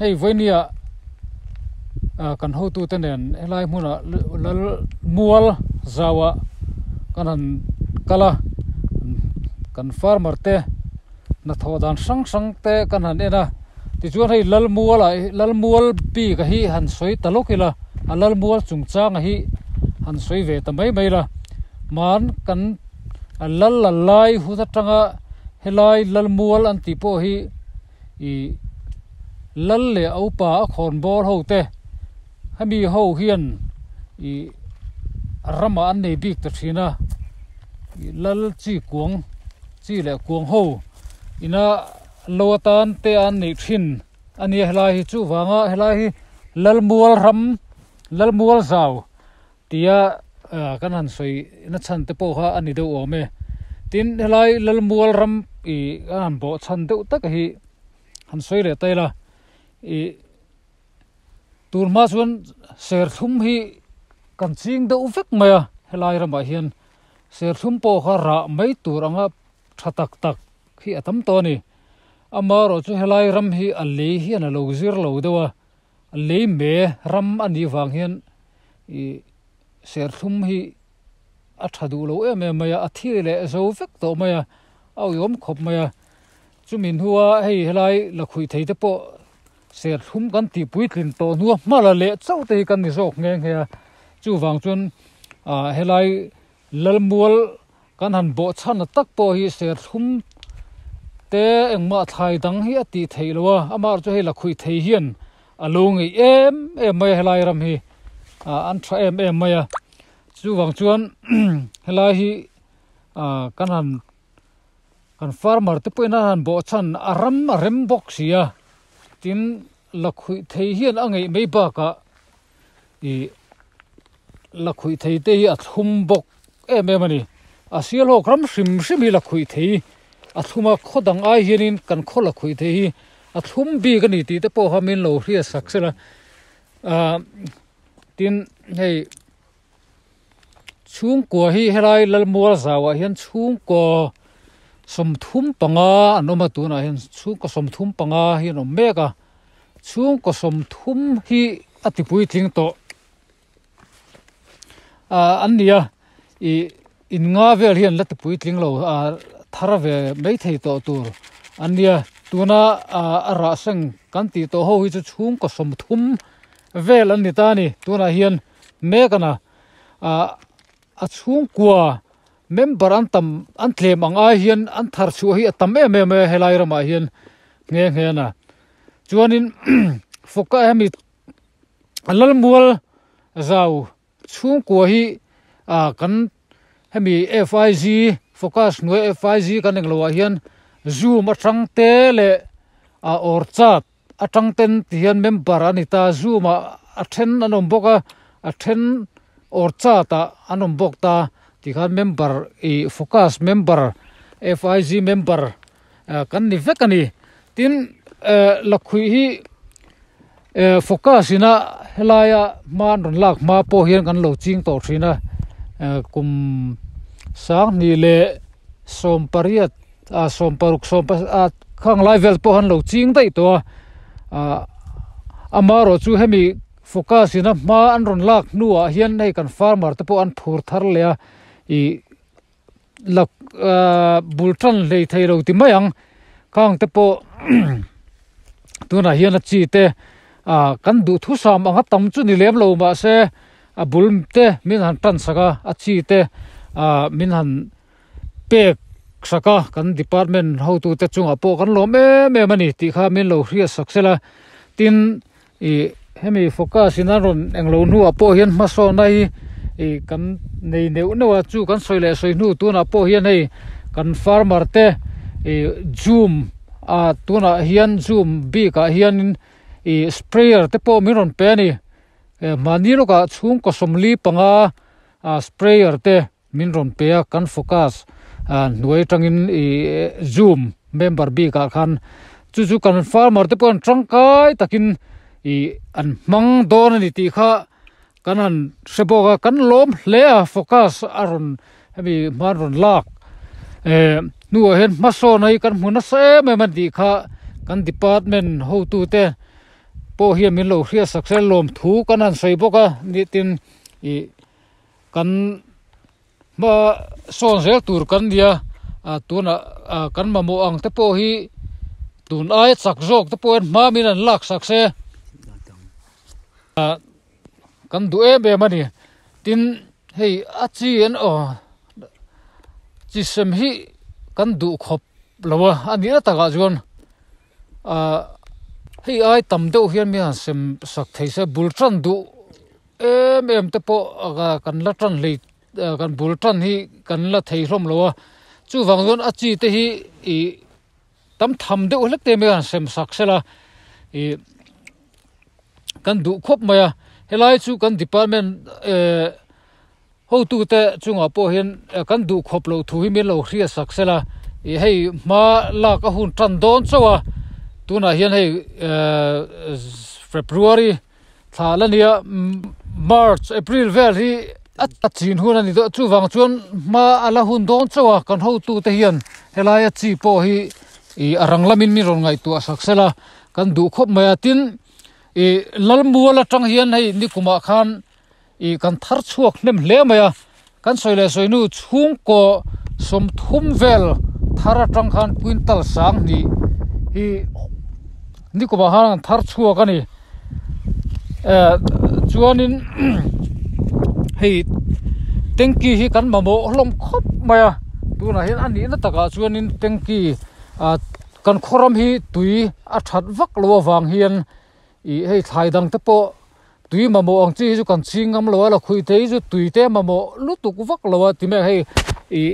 hei voinia kan ho tu tenen helai muna lal mual zawa kanan kala kan farmer te na thodan sang sang te kan han ena ti chuan hei lal mual ai lal mual pi ka hi han soi talokila a lal mual chung chang hi han soi ve ta mai mai la. Man kan a lal la lai hu ta tanga helai lal mual an ti po hi. I lal le au pa bò bor tê. Hay hami ho hiền i rama an nei bik ta thina lal chi cuồng chi le kuang ho ina tan te an nei thin ani helai hi chu wanga helai hi lal mual ram lal mual zaw tia kan han soi na chan te po ha ani do o me tin helai lal mual ram i an bo chan deuh tak hi han soi le tai la i turma chuan ser thum hi, kan ching deuh vek maya helai rama ah hian. Ser thum po kha ra mai tur anga thatak tak hi atam to ni. Ama ro chu helai ram hi a le hi an lo zir lo dewa a. Le me ram ani wang hian. I ser thum hi a thadu lo em em maya a thi le zo vek to maya au yom khop maya chu min huwa hei, helai la khui thei te po ser thum gan ti pui tlin to nu mà là lệ chau tây gan ni zok nghe nghe chu vàng chun a, helai lalmual kan han bo chan tak po hi ser thum te engma thai dang hi ati thei lo amar chu hela khui thei hian. Alung ei em em mai helai ram hi. A, an tha em em mai chu wang chuan, helai hi, a, kan han, kan farmer te poina han bo chan. Aram rem box sia tin là khui thấy hiện anh ấy mấy bà cả thì là khui thấy tây à thum bọc em em này à xí lo gram sim sim là khui thấy à thum mà khó đằng ai hiện in cần khó là khui thấy à thum bì cái này thì tới bảo ham in lâu ria sắc sẽ là à tin hay chung của hi helai là mua zawa hiện chung của som thum panga, anoma tu na hen chu ko som thum panga hi no meka chu ko som thum hi atipui thing to a ania i, in nga vel hian lat pui tling lo a, thara ve mei thei to tur. Ania tuna, a ra sang kan ti to ho hi chu chung ko som thum vel an ni ta ni tuna hian me kana a a chung kwa member an tam, an thlem ang a hian, an thar chu hi tam em em e helai rama hian nge nge na. Chuanin foka hemi alal mual zau chung ko hi, a kan hemi FIG focus no e FIG kan eng lo ah hian, zoom atang te le a or chat, atang ten tian member anita zoom a athen anom boka athen or chat a anom bok ta ti khan member e focus member FIG member kan ni vekani tin e, lakhui hi e, focus ina helaya man ron lak ma po hian kan lo ching to thina e, kum sang ni le som pariat, a som paruk, som pa, a khang level po han lo ching dai to a. Amaro chu hemi focus ina ma an ron lak nuwa hian nei kan farmer te po an phur thar le i lak bultran lei thei ro ti mayang kang te po tuna hian a chi te a kan du thu sam anga tam chu ni lem lo ma se a bulm te min han tan saka a chi te a min han pek saka kan department ho tu te chunga po kan lo me me mani ti kha min lo hria saksela tin i hemi focus in aron englo nu a po hian ma so nai i kan nei neu no chu kan soile soi nu tu na po hian hei kan farmer te i zoom. A tuna hian zoom. Bi ka hian i sprayer te po miron pe ni mani ro ka chung ko somli panga a sprayer te min ron pe kan focus. A nuai tangin i zoom. Member bi ka khan. Chu chu kan farmer te pon tangkai takin i an mang don ni ti kha kanan seboga kan lom lea focus arun hemi marun lak. E nu hen maso nai kan huna se, me man di kha kan department ho tu te, po hi min lo hria success lom thu kan an sei boka ni tin i kan ma son zel tur kan dia, a tuna, a kan ma mo ang te po hi tun ai chak jok te po ma min an lak sak se kan du e be mani tin hei a chi en o chi sem hi kan du khop lawa ani na taka jon a hei ai tam deuh hian mi han sem sak thei se bul tran du em em te po à, kan la tran lei kan à, bul tran hi kan la thei hlom lawa chu wang jon a chi te hi i tam tham deuh hlek te mi han sem sak sela i kan du khop maya helai chu kan department eh ho tu te chunga po hian e, kan du khop lo thu hi mi lo hria saksela e hei, ma la ka hun tran don chawa. Tuna hian hei e, february thalania march, april, vel hi, at chin hun ani do, chu wang chuan, ma ala hun don chowa kan ho tu te hian. Helai chi po hi, i aranglamin mi ron ngai tu a saksela kan du khop maya tin e i lalmuala tang hian hei, ni kuma khan i kan thar chuak nem hle maya. Kan soile soinu chung ko som thum vel thara tang khan quintal sang ni. Hi, ni kuma han thar chuak ani. E chuanin, hei, tengki hi kan mamo hlom khop maya. Tuna hian ani na taka chuanin tengki, a, kan khoram hi tui a that vak lo wang hian i hei thai dang te po tui ma mo ang chi chu kan chi ngam lo la khui te ju tui te ma mo lu tu ku vak lo ti me hei i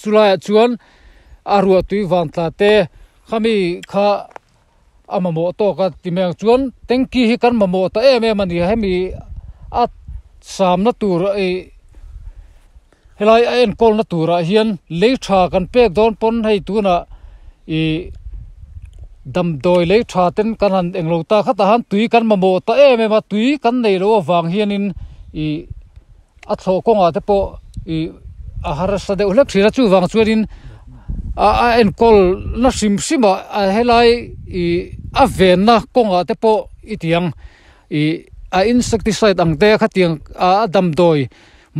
chula chuan arua tui van tla te khami kha ama mo to ka ti me chuan tengki hi kan ma mo ta em em ani hemi a sam na tur e helai en kol na tura hian le tha kan pek don pon hei tu na i dam doi le tha ten kan han englo ta kha ta han tui kan ma mo ta em em tui kan nei lo wang hian in. I a tho ko nga te po i a har sa de ulak thira chu wang chuanin a a en kol na sim sima a helai i a ven na ko nga te po itiang i a insecticide ang te khatiang a dam doi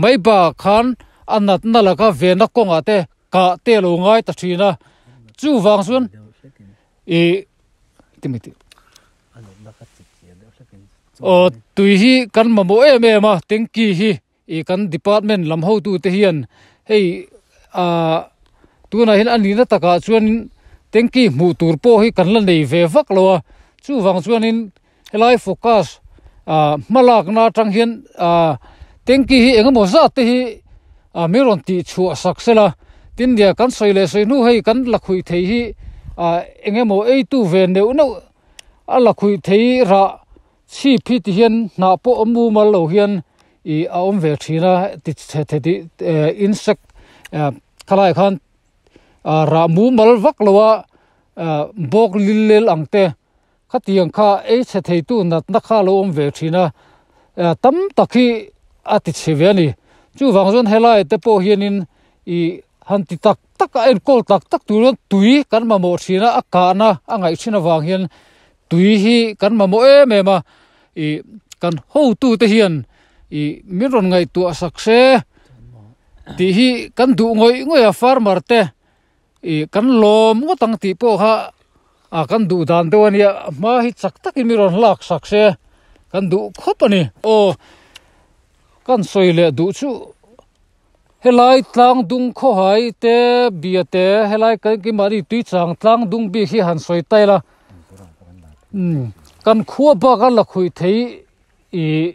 mai ba khan anat na la ka ve na ko nga te ka te lo ngai ta thina chu wang chuan e timiti o tui hi kan ma mo em em a tengki hi e kan department lam ho tu te hian hei a tu na hin ani na taka chuan tengki mu tur po hi kan la nei ve vak lo chu wang chuan in helai focus a malak na tang hian a tengki hi engemaw zat te hi a miron ti chu saksela tin dia kan soile soi nu hei kan lakhui thei hi à anh em mô ấy tu về nếu nó à là khui thấy ra, chi phí thì hiện nạp bộ âm mưu mà lâu hiện ý à ông về thì là thì thì thì insect à này khan à ra mù mà vắt lâu à, à bốc lì lì ang te khát tiền kha ấy sẽ thấy tu nát nát kha lâu ông về thì là à tấm tắc khi à thì sẽ về này chú vàng dân hay lại tế po hiện in, ý han ti tak tak a en kol tak tak turon tui, kan ma mo thina a ka na, a ngai thina wang hian tui hi, kan ma mo em em a. I, kan ho tu te hian, i min ron ngai tu sak se. Ti hi, kan du ngoi ngoi a farmer te. I, kan lom, ngo tang ti po ha. A kan du dan te wania ma hi chak tak i mi ron lak sak se. Kan du khop ani. O, kan soile du chu helai tlang dung kho hai te, bia te, helai cái mà đi tùy chang, tlang dung bi hi han soi tay la. Um kan khua ba kan la khui thei, i,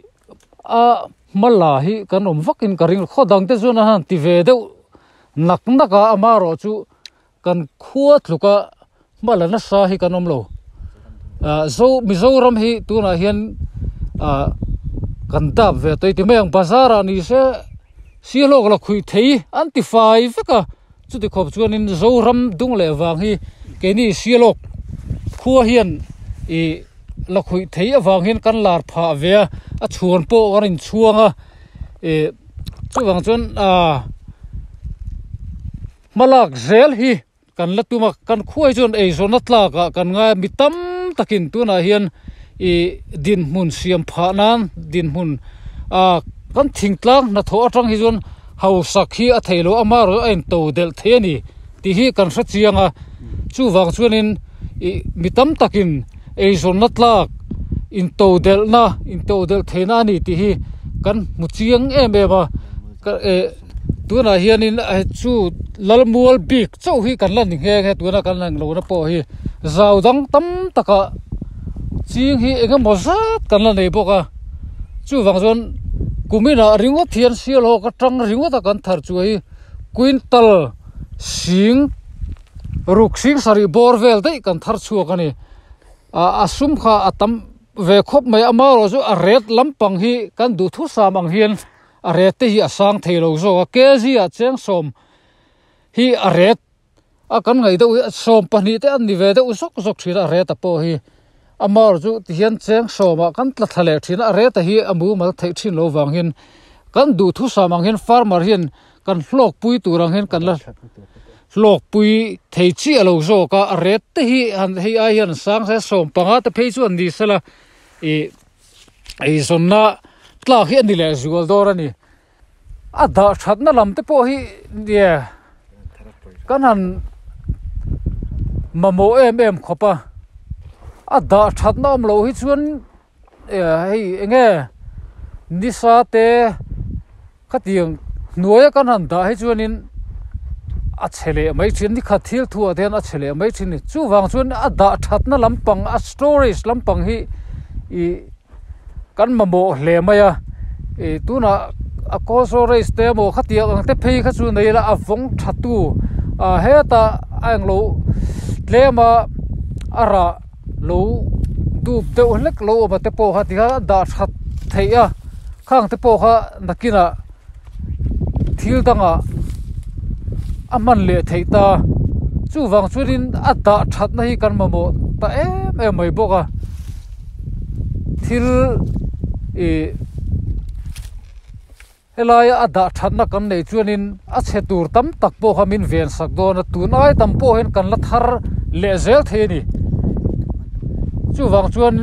a mala hi, kan om vakin karing kho dang te zuna han ti ve deuh nak naka ama ro chu, kan khua thluka mala na sa hi kan om lo. Zo mizoram hi, tu na hian, a, kan dap ve toi ti meng bazara ni se si lo la khui thei anti five ka chu ti khop chuan in zo ram dung le wang hi. Ke ni si lo khua hian, i la khui thei awang hian kan lar pha ve a. Chuan po warin chuanga e chu wang chuan, a, malak zel hi. Kan la tuma kan khuai chuan ei zo na tla ka ah, kan nga mi tam takin tuna ah hian, i din mun siam pha nan, din mun a kan thing tlang na tho atang hi chon hau sak hi a âm ama ro ein to del the ni. Ti hi kan sa chianga chu wang chuanin i, mi tam takin, ei zo na tlak. In to del na, in to del the na ni. Ti hi kan mu chiang em em a. E tuna hianin chu lalmual bik. Chau hi kan lan nghe he tuna kan lang lo na po hi. Zau dang tam taka. Ching hi enga mozat kan lan nei boka chu wang zon kumina ringo thian sial ho ka tang ringo ta kan thar chu hi quintal sing ruk sing sari borvel dei kan thar chu ka ni. A asum kha atam ve khop mai ama ro chu a red lampang hi kan du thu samang hian. A ret te hi a sang thei zo ka ke a cheng som hi a ret a kan ngai do som pani te an ni ve de usok usok thira a ret a po hi amar chu ti hian cheng som kan tla thale thin a re ta hi amu mal thei thin lo wang hin. Kan du thu samang hin farmer hin, kan hlok pui turang hin, kan la hlok pui thei chi alo zo ka a re te hi han hei a hian sang se som panga te phei chu an ni sala e e sonna tla hi ani le zual dor ani. A da that na lam te po hi ye kanan mamo em em khopa a da that na om lo hi chuan e hei, enge ni sa te khatiang nuaya kanan da hi chuan in a chele mai chin ni kha thil thu den a chele mai chin ni. Chu wang chuan a da that na lampang, a storage lampang hi i kan ma mo hle maya e tuna a ko so race te mo khatia ang te phei kha chu nei la a vong thatu. A heta ang lo tle ara lo dup te lek lo ma te po kha ti ha da that thei a khang te po thiếu nakina thil danga aman le thei ta. Chu wang chú a da that na hi kan ma mo ta em em mai boka thil e helai a da thatna kan nei chuanin a che tur tam tak po mình ven sak do na tu nai tam po hen kan la thar le zel the ni chu wang chuan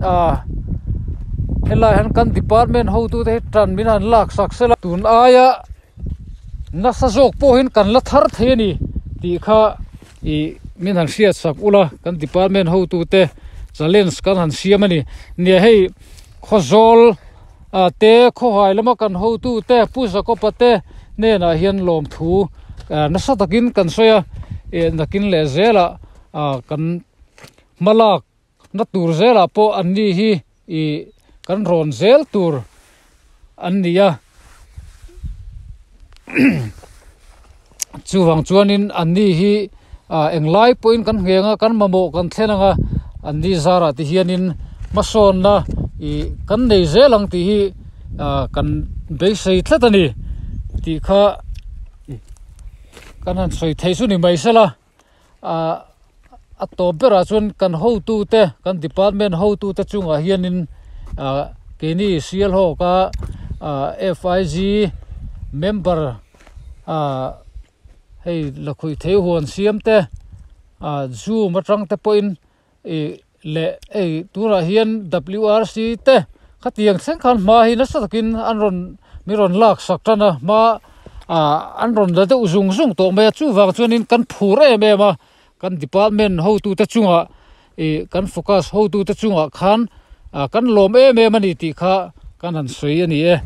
a helai han kan department ho tu te tran min an lak sak sela tun aya na sa jok po hen kan la thar the ni ti kha i min han siat sak ula kan department ho tu te challenge kan han siamani ne hei khozol a te, kho hai lama kan ho tu te, pu sa ko pate ne na hian lom thu na sa takin kan soya e nakin le zela a kan malak na tur zela po anni hi i kan ron zel tur annia chuwang chuanin anni hi englai point kan ngenga kan mamo kan thlenanga anni zara ti hianin mason na i kan nei zelang ti hi kan be sei thlatani ti kha kan han soi thei su ni mai sala a to bera chun kan ho tu te, kan department ho tu te chunga hianin, a, ke ni sial ho ka FIG member, a, hei, lakhui thei huan siam te, a, zu ma atang te poin e le e tura hian WRC te, khatiang thleng khan ma hi na satakin anron miron lak saktana ma a anron da te uzung zung to me chu wang chuanin kan phure me ma kan department ho tu ta chunga e kan focus ho tu ta chunga khan kan lom em em ani ti kha, kan han sui ani e.